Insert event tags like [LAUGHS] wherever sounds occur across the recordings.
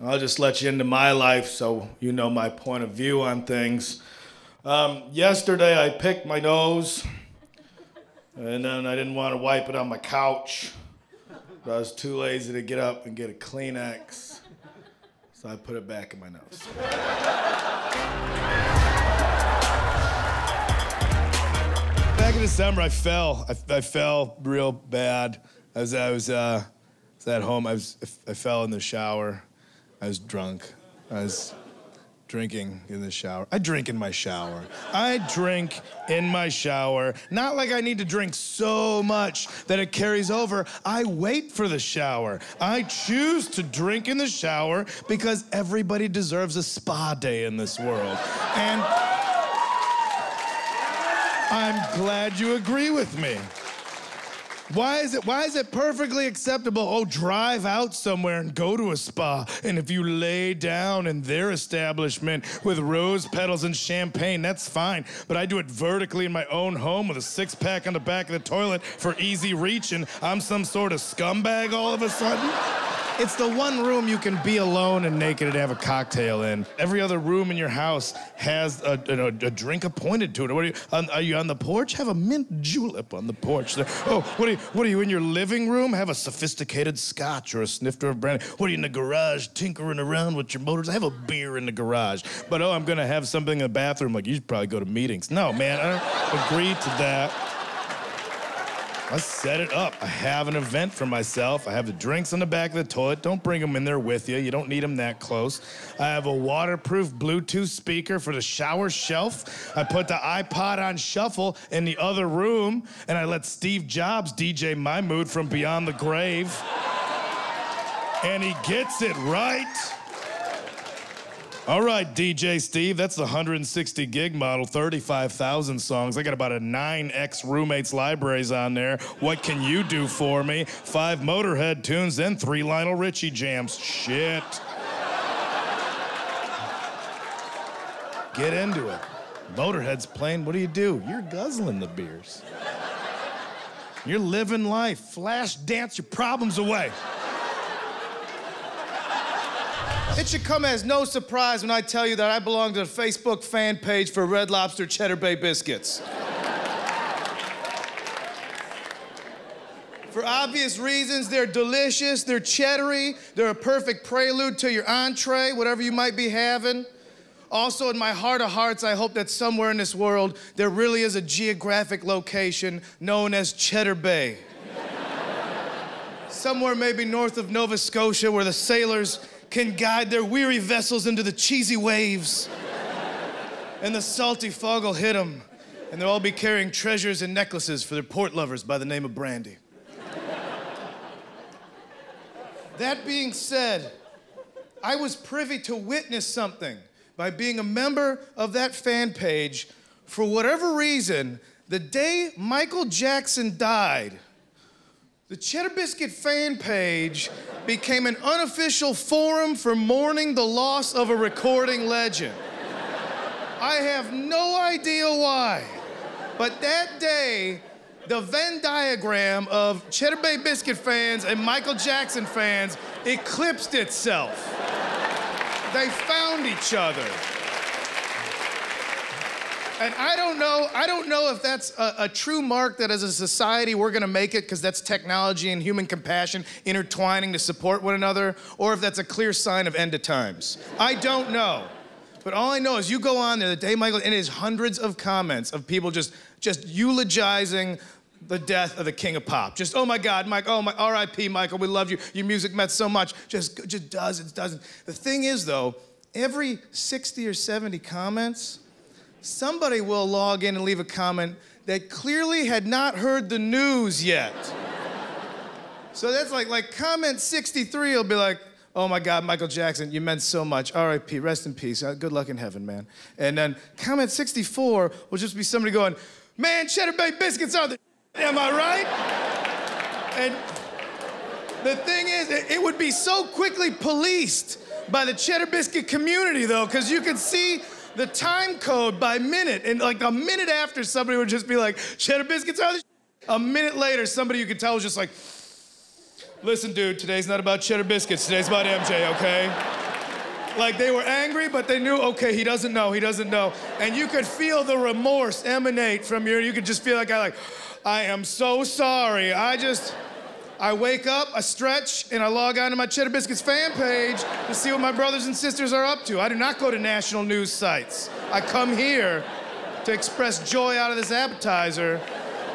I'll just let you into my life so you know my point of view on things. Um, yesterday, I picked my nose, and then I didn't want to wipe it on my couch. But I was too lazy to get up and get a Kleenex, so I put it back in my nose. Back in December, I fell. I, I fell real bad. I was, I was, uh, was at home. I, was, I fell in the shower. I was drunk. I was drinking in the shower. I drink in my shower. I drink in my shower. Not like I need to drink so much that it carries over. I wait for the shower. I choose to drink in the shower because everybody deserves a spa day in this world. And I'm glad you agree with me. Why is it why is it perfectly acceptable? Oh, drive out somewhere and go to a spa. And if you lay down in their establishment with rose petals and champagne, that's fine. But I do it vertically in my own home with a six-pack on the back of the toilet for easy reach, and I'm some sort of scumbag all of a sudden. It's the one room you can be alone and naked and have a cocktail in. Every other room in your house has a, a, a drink appointed to it. What are you? On, are you on the porch? Have a mint julep on the porch. There. Oh, what are you? What are you in your living room? Have a sophisticated scotch or a snifter of brandy. What are you in the garage tinkering around with your motors? I have a beer in the garage. But oh, I'm gonna have something in the bathroom. Like you should probably go to meetings. No, man, I don't agree to that. I set it up. I have an event for myself. I have the drinks on the back of the toilet. Don't bring them in there with you. You don't need them that close. I have a waterproof Bluetooth speaker for the shower shelf. I put the iPod on shuffle in the other room, and I let Steve Jobs DJ my mood from beyond the grave. And he gets it right. All right, DJ Steve, that's the 160 gig model, 35,000 songs. I got about a 9X roommates libraries on there. What can you do for me? Five Motorhead tunes, then three Lionel Richie jams. Shit. Get into it. Motorhead's playing, what do you do? You're guzzling the beers. You're living life. Flash dance your problems away. It should come as no surprise when I tell you that I belong to the Facebook fan page for Red Lobster Cheddar Bay Biscuits. For obvious reasons, they're delicious, they're cheddary, they're a perfect prelude to your entree, whatever you might be having. Also, in my heart of hearts, I hope that somewhere in this world there really is a geographic location known as Cheddar Bay. somewhere maybe north of Nova Scotia where the sailors can guide their weary vessels into the cheesy waves. and the salty fog will hit them, and they'll all be carrying treasures and necklaces for their port lovers by the name of Brandy. that being said, I was privy to witness something by being a member of that fan page. For whatever reason, the day Michael Jackson died, the Cheddar Biscuit fan page became an unofficial forum for mourning the loss of a recording legend. I have no idea why, but that day, the Venn diagram of Cheddar Bay Biscuit fans and Michael Jackson fans eclipsed itself. They found each other. And I don't know, I don't know if that's a, a true mark that as a society we're gonna make it because that's technology and human compassion intertwining to support one another, or if that's a clear sign of end of times. I don't know. But all I know is you go on there the day Michael, and it is hundreds of comments of people just just eulogizing the death of the king of pop. Just, oh my God, Mike, oh my, R.I.P. Michael, we love you. Your music meant so much. Just, just dozens, dozens. The thing is, though, every 60 or 70 comments, somebody will log in and leave a comment that clearly had not heard the news yet. so that's like, like comment 63 will be like, oh my God, Michael Jackson, you meant so much. R.I.P., rest in peace. Uh, good luck in heaven, man. And then comment 64 will just be somebody going, man, Cheddar Bay biscuits are the Am I right? And the thing is, it would be so quickly policed by the Cheddar Biscuit community, though, because you could see the time code by minute. And like a minute after, somebody would just be like, cheddar biscuits are the A minute later, somebody you could tell was just like, listen, dude, today's not about cheddar biscuits. Today's about MJ, okay? Like they were angry, but they knew, okay, he doesn't know, he doesn't know. And you could feel the remorse emanate from your, you could just feel like I like, I am so sorry. I just, I wake up, I stretch, and I log on to my Cheddar Biscuits fan page to see what my brothers and sisters are up to. I do not go to national news sites. I come here to express joy out of this appetizer.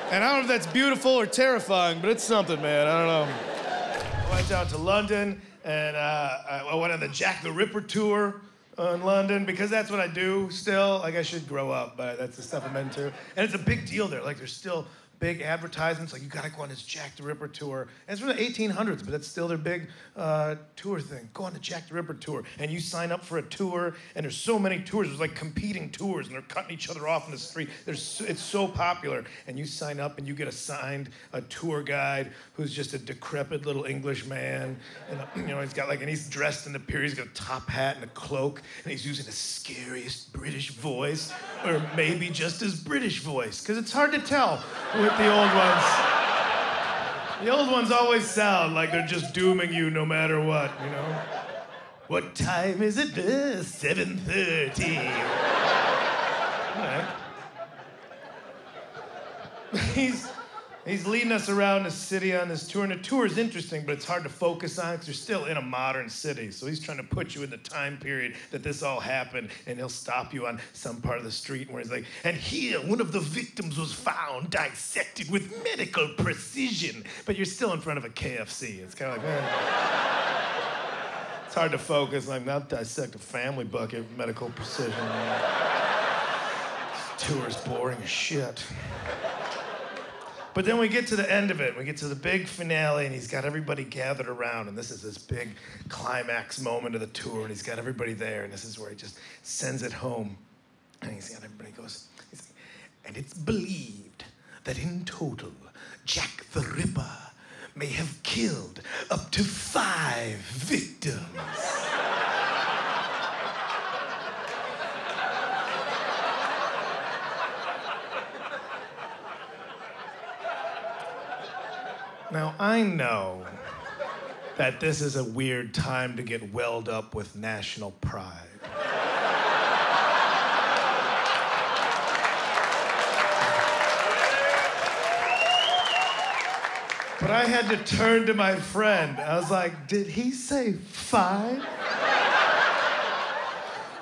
And I don't know if that's beautiful or terrifying, but it's something, man. I don't know. I went down to London and uh, I went on the Jack the Ripper tour in London because that's what I do still. Like I should grow up, but that's the stuff I'm into. And it's a big deal there. Like there's still big advertisements like you gotta go on this Jack the Ripper tour. And it's from the 1800s, but it's still their big uh, tour thing. Go on the Jack the Ripper tour, and you sign up for a tour. And there's so many tours. There's like competing tours, and they're cutting each other off in the street. There's it's so popular, and you sign up, and you get assigned a tour guide who's just a decrepit little English man, and you know he's got like, and he's dressed in the period. He's got a top hat and a cloak, and he's using the scariest British voice, or maybe just his British voice, because it's hard to tell with the old ones. The old ones always sound like they're just dooming you no matter what, you know? What time is it? Uh, 7.30. [LAUGHS] He's, he's leading us around the city on this tour, and the tour is interesting, but it's hard to focus on because you're still in a modern city. So he's trying to put you in the time period that this all happened, and he'll stop you on some part of the street where he's like, and here one of the victims was found dissected with medical precision. But you're still in front of a KFC. It's kind of like, man. It's hard to focus, like, not dissect a family bucket medical precision. Tour's boring as shit. But then we get to the end of it. We get to the big finale, and he's got everybody gathered around. And this is this big climax moment of the tour. And he's got everybody there. And this is where he just sends it home. And he's got everybody goes, and it's believed that in total, Jack the Ripper may have killed up to five victims. Now, I know that this is a weird time to get welled up with national pride. But I had to turn to my friend. I was like, did he say five?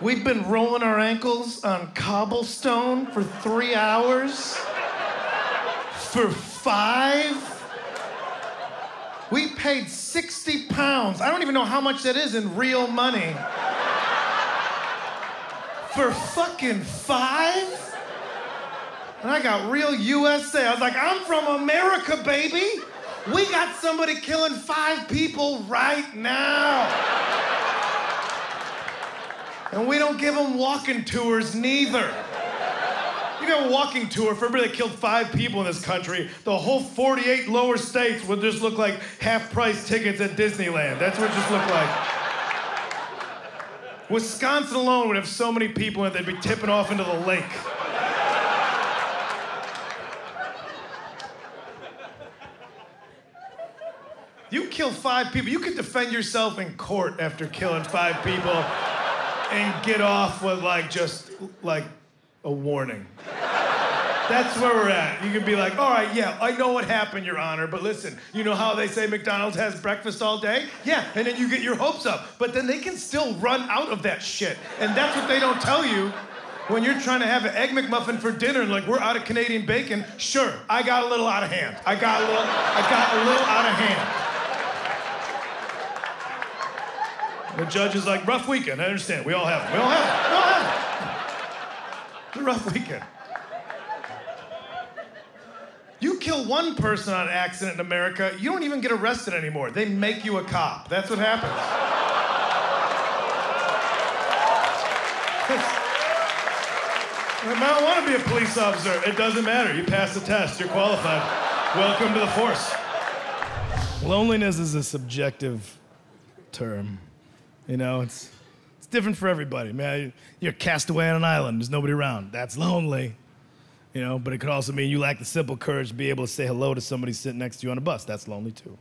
We've been rolling our ankles on cobblestone for three hours? For five? We paid 60 pounds. I don't even know how much that is in real money. For fucking five? And I got real USA. I was like, I'm from America, baby. We got somebody killing five people right now. And we don't give them walking tours neither. You got a walking tour for everybody that killed five people in this country. The whole 48 lower states would just look like half price tickets at Disneyland. That's what it just looked like. Wisconsin alone would have so many people in it, they'd be tipping off into the lake. You kill five people, you could defend yourself in court after killing five people and get off with like just like a warning. That's where we're at. You can be like, all right, yeah, I know what happened, Your Honor, but listen, you know how they say McDonald's has breakfast all day? Yeah, and then you get your hopes up. But then they can still run out of that shit. And that's what they don't tell you when you're trying to have an Egg McMuffin for dinner and like, we're out of Canadian bacon. Sure, I got a little out of hand. I got a little, I got a little out of hand. The judge is like, rough weekend. I understand. We all have it. We all have it. We all have it. [LAUGHS] It's a rough weekend. You kill one person on accident in America, you don't even get arrested anymore. They make you a cop. That's what happens. [LAUGHS] I don't want to be a police officer. It doesn't matter. You pass the test, you're qualified. Welcome to the force. Loneliness is a subjective term. You know, it's, it's different for everybody. Man, you're cast away on an island, there's nobody around. That's lonely. You know, but it could also mean you lack the simple courage to be able to say hello to somebody sitting next to you on a bus. That's lonely too.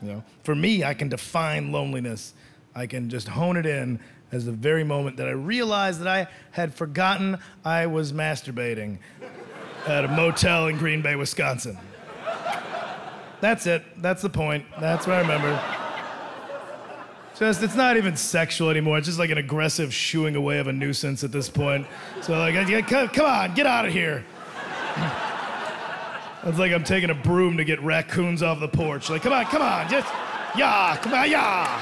You know, for me, I can define loneliness I can just hone it in as the very moment that I realized that I had forgotten I was masturbating at a motel in Green Bay, Wisconsin. That's it. That's the point. That's what I remember. Just, it's not even sexual anymore. It's just like an aggressive shooing away of a nuisance at this point. So, like, come on, get out of here. [LAUGHS] It's like I'm taking a broom to get raccoons off the porch. Like, come on, come on, just, yeah, come on, yeah.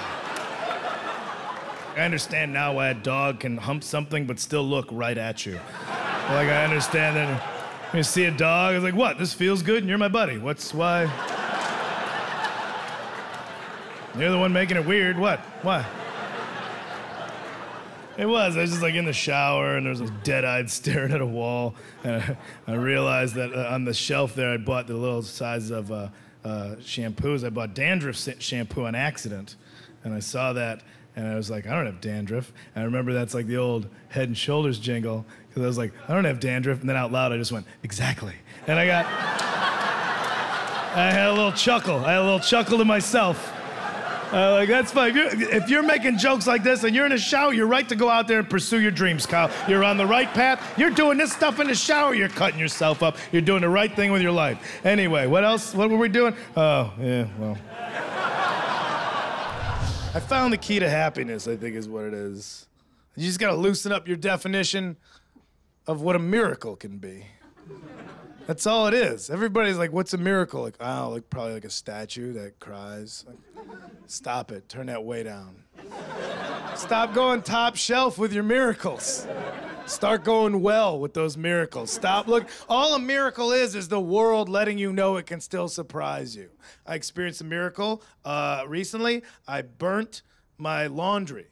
I understand now why a dog can hump something but still look right at you. Like, I understand that when you see a dog, it's like, what? This feels good and you're my buddy. What's why? You're the one making it weird. What? Why? It was. I was just like in the shower, and there was a dead-eyed [LAUGHS] staring at a wall, and I, I realized that uh, on the shelf there, I bought the little size of uh, uh, shampoos. I bought dandruff shampoo on accident, and I saw that, and I was like, I don't have dandruff. And I remember that's like the old Head and Shoulders jingle, because I was like, I don't have dandruff, and then out loud I just went, exactly, and I got. [LAUGHS] I had a little chuckle. I had a little chuckle to myself. Uh, like that's fine. If you're, if you're making jokes like this and you're in a shower, you're right to go out there and pursue your dreams, Kyle. You're on the right path. You're doing this stuff in the shower. You're cutting yourself up. You're doing the right thing with your life. Anyway, what else? What were we doing? Oh, yeah. Well, I found the key to happiness. I think is what it is. You just gotta loosen up your definition of what a miracle can be. That's all it is. Everybody's like, "What's a miracle?" Like, oh, like probably like a statue that cries. Like, Stop it. Turn that way down. Stop going top shelf with your miracles. Start going well with those miracles. Stop look. All a miracle is is the world letting you know it can still surprise you. I experienced a miracle uh, recently. I burnt my laundry.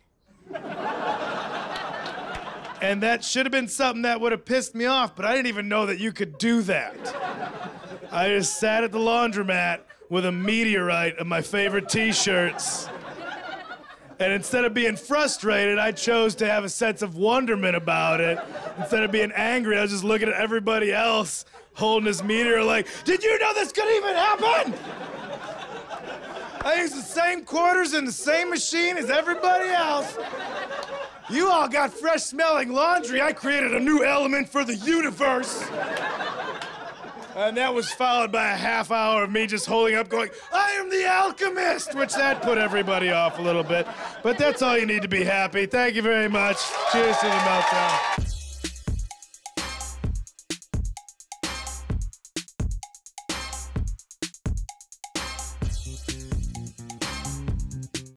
And that should have been something that would have pissed me off, but I didn't even know that you could do that. I just sat at the laundromat with a meteorite of my favorite t shirts. And instead of being frustrated, I chose to have a sense of wonderment about it. Instead of being angry, I was just looking at everybody else holding this meteor, like, did you know this could even happen? I use the same quarters in the same machine as everybody else. You all got fresh smelling laundry. I created a new element for the universe. And that was followed by a half hour of me just holding up, going, I am the alchemist, which that put everybody off a little bit. But that's all you need to be happy. Thank you very much. Cheers to the meltdown.